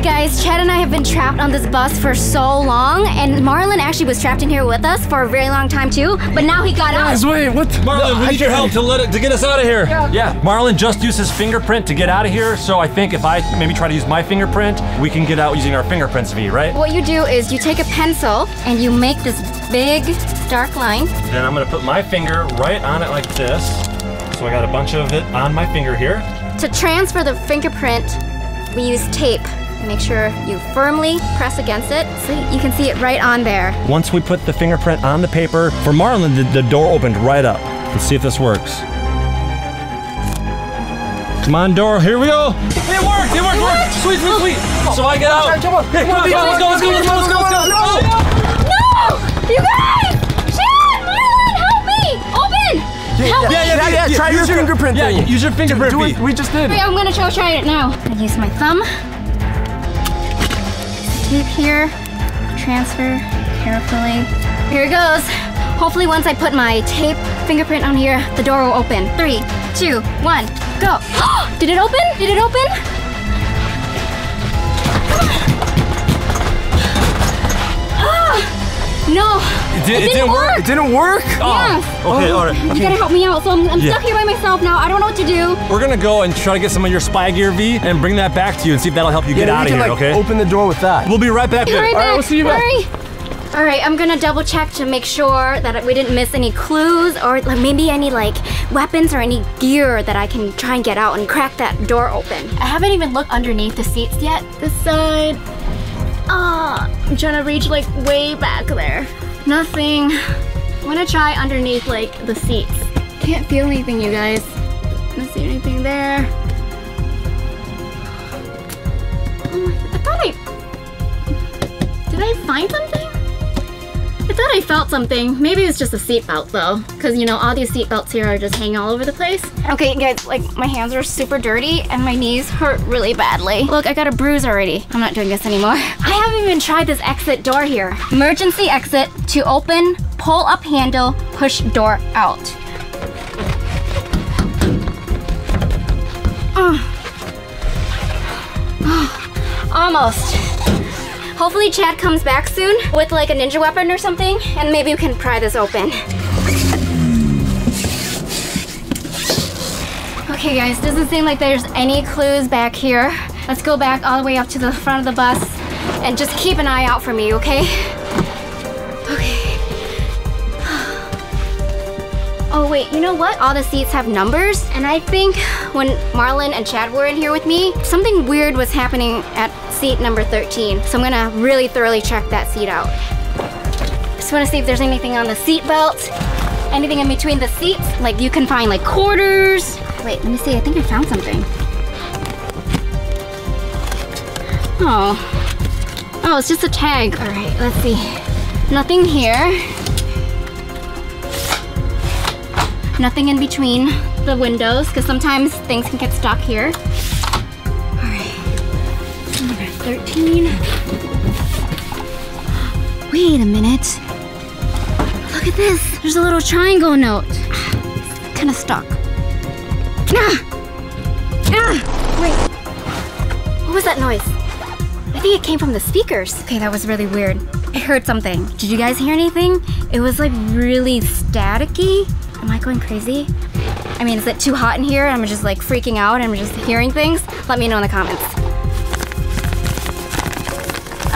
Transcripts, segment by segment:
right, guys, Chad and I have been trapped on this bus for so long, and Marlin actually was trapped in here with us for a very long time too, but now he got out. Guys, wait, what? Marlin, we need your help to let it to get us out of here. Yeah, Marlin just used his fingerprint to get out of here, so I think if I maybe try to use my fingerprint, we can get out using our fingerprints, Vy, right? What you do is you take a pencil and you make this big dark line. Then I'm gonna put my finger right on it like this. So I got a bunch of it on my finger here. To transfer the fingerprint, we use tape. Make sure you firmly press against it so you can see it right on there. Once we put the fingerprint on the paper, for Marlin, the, the door opened right up. Let's see if this works. Come on, door, here we go. It worked, it worked, it worked. Sweet, sweet, sweet. So I get out. Come on, Hey, come on, let's go, let's go, let's go, let's go, let's go, let's go. Oh. No! You guys! Chad! Marlin, help me! Open! Help me! Yeah, yeah, yeah, try your fingerprint Yeah, thing. use your fingerprint. Do Vy. it. We just did. Wait, I'm gonna try, try it now. I use my thumb. Tape here. Transfer carefully. Here it goes. Hopefully, once I put my tape fingerprint on here, the door will open. Three, two, one, go. Did it open? Did it open? No, It, did, it didn't work. It didn't work. Yes. Oh, okay, oh. all right. You gotta help me out. So I'm, I'm Yeah. stuck here by myself now. I don't know what to do. We're gonna go and try to get some of your spy gear, Vy, and bring that back to you and see if that'll help you get out of here, like, okay? Open the door with that. We'll be right back. Be right back. right, we'll see you back. Hurry. All right, I'm gonna double check to make sure that we didn't miss any clues or like maybe any like weapons or any gear that I can try and get out and crack that door open. I haven't even looked underneath the seats yet. This side. Ah, I'm trying to reach like way back there. Nothing. I'm gonna try underneath like the seats. Can't feel anything, you guys. Don't see anything there. Oh, I thought I did I find something? I thought I felt something. Maybe it's just a seatbelt though. Cause you know, all these seatbelts here are just hanging all over the place. Okay, guys, like my hands are super dirty and my knees hurt really badly. Look, I got a bruise already. I'm not doing this anymore. I haven't even tried this exit door here. Emergency exit to open, pull up handle, push door out. Almost. Hopefully Chad comes back soon with like a ninja weapon or something, and maybe we can pry this open. Okay guys, doesn't seem like there's any clues back here. Let's go back all the way up to the front of the bus and just keep an eye out for me, okay? Okay. Oh wait, you know what? All the seats have numbers, and I think when Marlin and Chad were in here with me, something weird was happening at seat number 13. So I'm gonna really thoroughly check that seat out. Just wanna see if there's anything on the seat belt, anything in between the seats. Like you can find like quarters. Wait, let me see, I think I found something. Oh. Oh, it's just a tag. All right, let's see. Nothing here. Nothing in between the windows, because sometimes things can get stuck here. All right. Number 13. Wait a minute. Look at this. There's a little triangle note. It's kind of stuck. Ah! Ah! Wait. What was that noise? I think it came from the speakers. Okay, that was really weird. I heard something. Did you guys hear anything? It was like really staticky. Am I going crazy? I mean, is it too hot in here? I'm just like freaking out and I'm just hearing things? Let me know in the comments.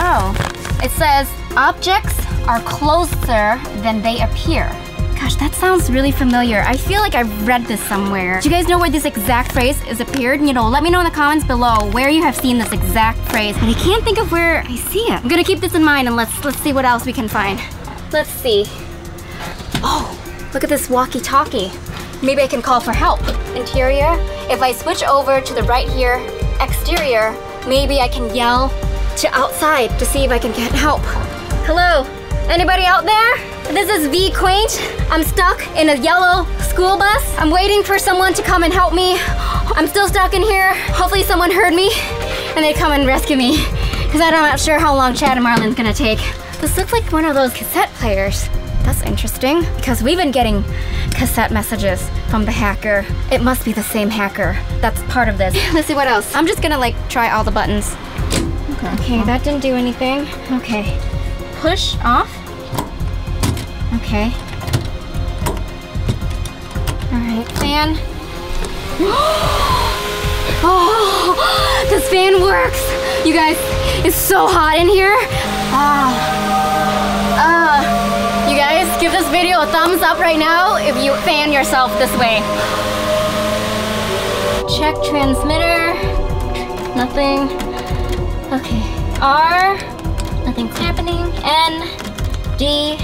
Oh, it says objects are closer than they appear. Gosh, that sounds really familiar. I feel like I've read this somewhere. Do you guys know where this exact phrase is appeared? You know, let me know in the comments below where you have seen this exact phrase. But I can't think of where I see it. I'm gonna keep this in mind and let's let's see what else we can find. Let's see. Oh, look at this walkie-talkie. Maybe I can call for help. Interior. If I switch over to the right here, exterior, maybe I can yell to outside to see if I can get help. Hello? Anybody out there? This is Vy Qwaint. I'm stuck in a yellow school bus. I'm waiting for someone to come and help me. I'm still stuck in here. Hopefully someone heard me and they come and rescue me. Because I'm not sure how long Chad and Marlin's gonna take. This looks like one of those cassette players. That's interesting because we've been getting cassette messages from the hacker. It must be the same hacker. That's part of this. Let's see what else. I'm just gonna like try all the buttons. Okay, that didn't do anything. Okay. Push off. Okay. Alright, fan. Oh, this fan works! You guys, it's so hot in here. Ah. Ah. You guys, give this video a thumbs up right now if you fan yourself this way. Check transmitter. Nothing. Okay. R. Nothing's happening. N. D.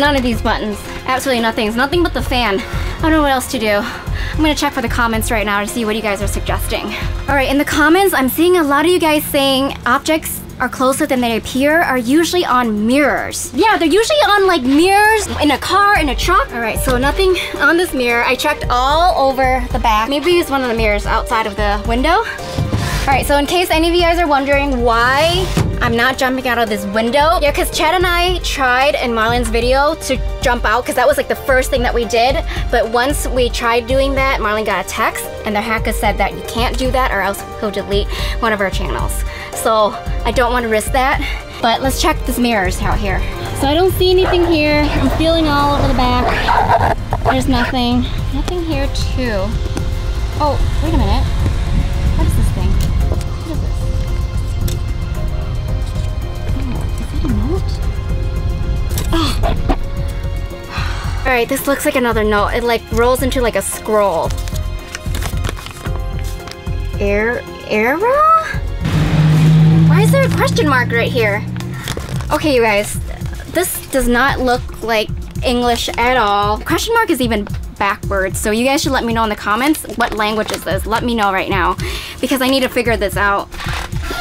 None of these buttons. Absolutely nothing. It's nothing but the fan. I don't know what else to do. I'm gonna check for the comments right now to see what you guys are suggesting. All right, in the comments, I'm seeing a lot of you guys saying objects are closer than they appear are usually on mirrors. Yeah, they're usually on like mirrors in a car, in a truck. All right, so nothing on this mirror. I checked all over the back. Maybe use one of the mirrors outside of the window. All right, so in case any of you guys are wondering why I'm not jumping out of this window. Yeah, because Chad and I tried in Marlin's video to jump out because that was like the first thing that we did. But once we tried doing that, Marlin got a text and the hacker said that you can't do that or else he'll delete one of our channels. So I don't want to risk that. But let's check these mirrors out here. So I don't see anything here. I'm feeling all over the back. There's nothing. Nothing here too. Oh, wait a minute. All right, this looks like another note. It like rolls into like a scroll. Air, era? Why is there a question mark right here? Okay, you guys, this does not look like English at all. Question mark is even backwards, so you guys should let me know in the comments what language is this. Let me know right now, because I need to figure this out.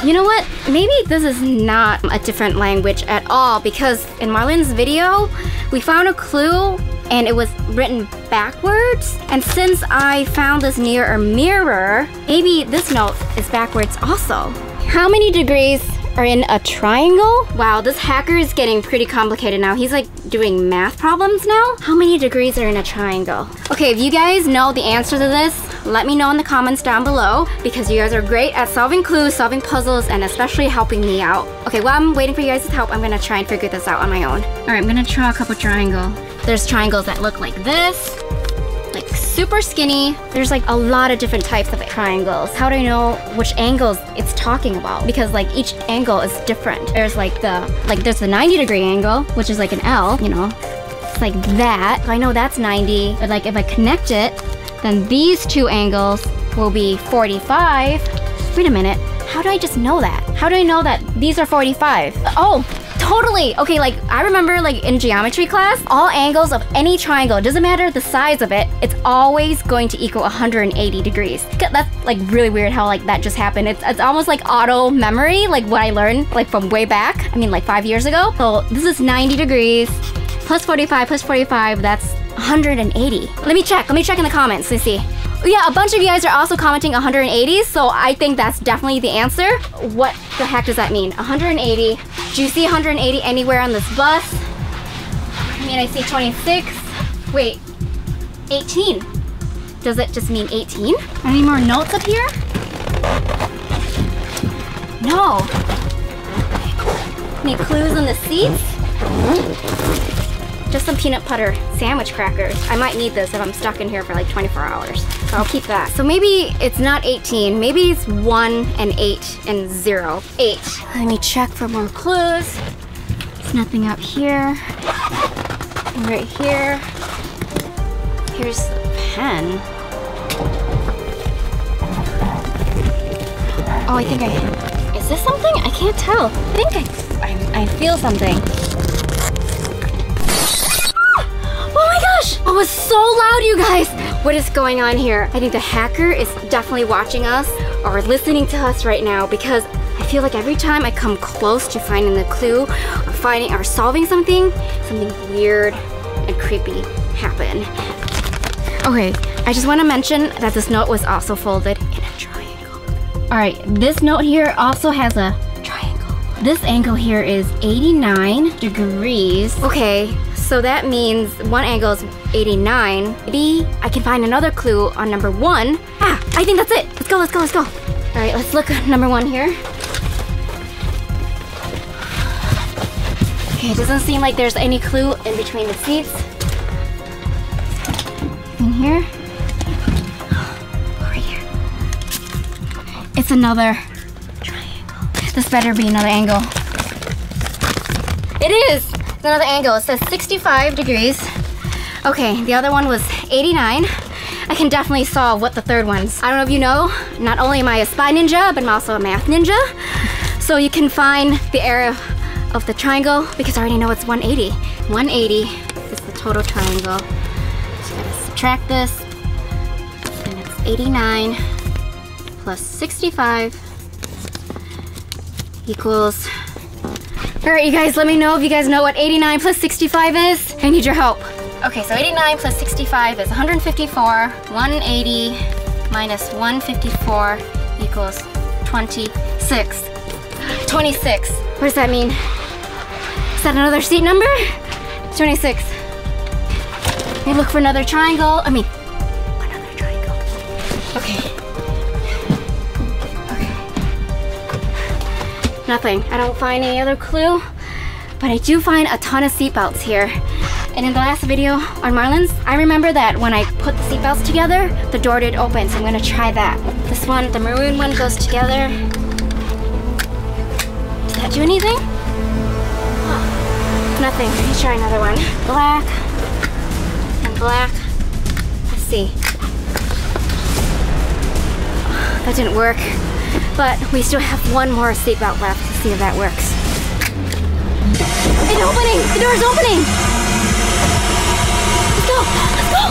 You know what? Maybe this is not a different language at all because in Marlin's video, we found a clue and it was written backwards. And since I found this near a mirror, maybe this note is backwards also. How many degrees are in a triangle? Wow, this hacker is getting pretty complicated now. He's like doing math problems now. How many degrees are in a triangle? Okay, if you guys know the answer to this, let me know in the comments down below because you guys are great at solving clues, solving puzzles, and especially helping me out. Okay, while I'm waiting for you guys' help, I'm gonna try and figure this out on my own. All right, I'm gonna draw a couple triangle. There's triangles that look like this, like super skinny. There's like a lot of different types of triangles. How do I know which angles it's talking about? Because like each angle is different. There's like the, like there's the 90 degree angle, which is like an L, you know, it's like that. I know that's 90, but like if I connect it, then these two angles will be 45. Wait a minute, how do I just know that? How do I know that these are 45? Oh, totally. Okay, like I remember like in geometry class, all angles of any triangle, doesn't matter the size of it, it's always going to equal 180 degrees. That's like really weird how like that just happened. It's, it's almost like auto memory, like what I learned like from way back. I mean like five years ago. So this is 90 degrees plus 45 plus 45, that's 180. Let me check. Let me check in the comments. Let's see. Yeah, a bunch of you guys are also commenting 180, so I think that's definitely the answer. What the heck does that mean? 180. Do you see 180 anywhere on this bus? I mean, I see 26. Wait, 18. Does it just mean 18? Any more notes up here? No. Any clues on the seats? Just some peanut butter sandwich crackers. I might need this if I'm stuck in here for like 24 hours. So I'll keep that. So maybe it's not 18. Maybe it's 1 and 8 and 0. 8. Let me check for more clues. There's nothing up here. Right here. Here's the pen. Oh, I think I... Is this something? I can't tell. I think I... I, I feel something. It's so loud, you guys. What is going on here? I think the hacker is definitely watching us or listening to us right now because I feel like every time I come close to finding the clue or finding or solving something, something weird and creepy happen. Okay, I just want to mention that this note was also folded in a triangle. All right, this note here also has a triangle. This angle here is 89 degrees. Okay, so that means one angle is 89. Maybe I can find another clue on number one. Ah, I think that's it. Let's go, let's go, let's go. All right, let's look at number one here. Okay, it doesn't seem like there's any clue in between the seats. In here. Over here. It's another triangle. This better be another angle. It is! Another angle. It says 65 degrees. Okay, the other one was 89. I can definitely solve what the third one's. I don't know if you know, not only am I a spy ninja, but I'm also a math ninja. So you can find the area of the triangle because I already know it's 180. 180 is the total triangle. So you gotta subtract this, and it's 89 plus 65 equals. All right, you guys, let me know if you guys know what 89 plus 65 is. I need your help. Okay, so 89 plus 65 is 154. 180 minus 154 equals 26. 26. What does that mean? Is that another seat number? 26. We look for another triangle. I mean, another triangle. Okay. Nothing. I don't find any other clue, but I do find a ton of seatbelts here. And in the last video on Marlin's, I remember that when I put the seatbelts together, the door did open, so I'm gonna try that. This one, the maroon one goes together. Does that do anything? Nothing. Let me try another one. Black and black. Let's see. That didn't work. But we still have one more seatbelt left to see if that works. It's opening! The door's opening! Let's go! Let's go!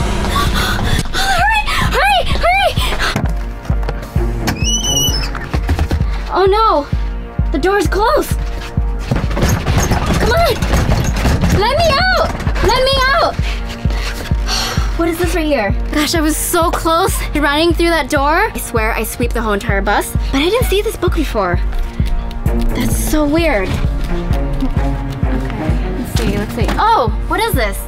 Hurry! Hurry! Hurry! Oh no! The door's closed! Come on! Let me out! Let me out! What is this right here? Gosh, I was so close running through that door. I swear I sweep the whole entire bus, but I didn't see this book before. That's so weird. Okay, let's see, let's see. Oh, what is this?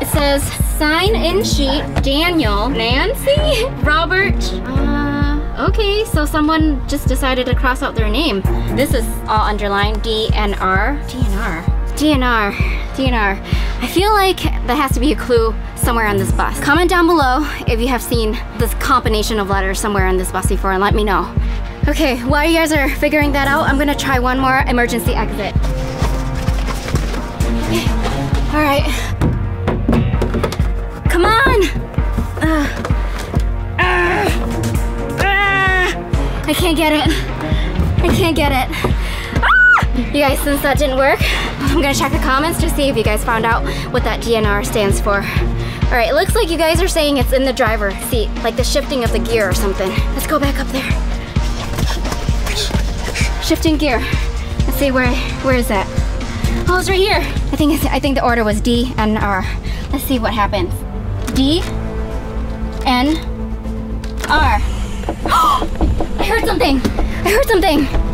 It says sign in sheet Daniel, Nancy, Robert. Uh, okay, so someone just decided to cross out their name. This is all underlined DNR. DNR. DNR. DNR. I feel like that has to be a clue somewhere on this bus. Comment down below if you have seen this combination of letters somewhere on this bus before and let me know. Okay, while you guys are figuring that out, I'm gonna try one more emergency exit. Okay, All right. Come on! Ugh. Ah. Ah. I can't get it. I can't get it. You guys, since that didn't work, I'm gonna check the comments to see if you guys found out what that DNR stands for. All right, it looks like you guys are saying it's in the driver seat, like the shifting of the gear or something. Let's go back up there. Shifting gear. Let's see where where is that? Oh, it's right here. I think it's, I think the order was D and R. Let's see what happens. D N R. I heard something. I heard something.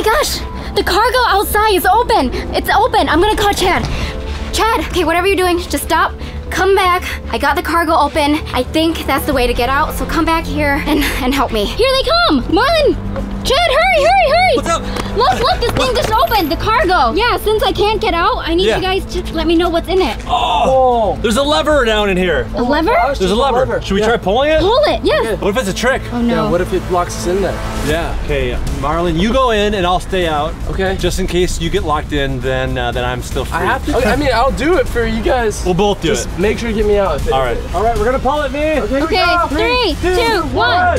My gosh! The cargo outside is open. It's open. I'm gonna call Chad. Chad, okay, whatever you're doing, just stop. Come back. I got the cargo open. I think that's the way to get out. So come back here and, and help me. Here they come. Marlin! Chad, hurry, hurry, hurry! What's up? Look, look, this thing just opened. The cargo. Yeah, since I can't get out, I need Yeah. you guys to let me know what's in it. Oh, there's a lever down in here. A lever? There's a lever. Should we try pulling it? Pull it. Yes. What if it's a trick? Oh no. Yeah, what if it locks us in there? Yeah. Okay, Marlin, you go in and I'll stay out. Okay. Just in case you get locked in, then uh, then I'm still free. I have to. Okay, I mean, I'll do it for you guys. We'll both do Just it. make sure you get me out. All right. All right, we're gonna pull it, me. Okay. Okay, three, two, one.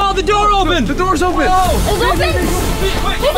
Oh, the door opened. The door's open. It's open.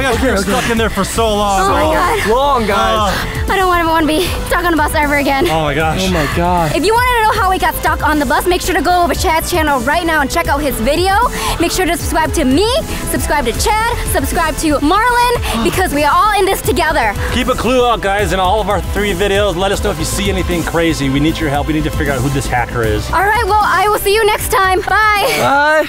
my gosh. Oh my gosh, we were stuck in there for so long. Oh my god. Long, guys. I don't want to be stuck on a bus ever again. Oh my gosh. Oh my god. If you want to know how we got stuck on the bus, make sure to go over Chad's channel right now and check out his video. Make sure to subscribe to me, subscribe to Chad, subscribe to Marlin, because we are all in this together. Keep a clue out, guys, in all of our three videos. Let us know if you see anything crazy. We need your help. We need to figure out who this hacker is. All right, well, I will see you next time. Bye. Bye.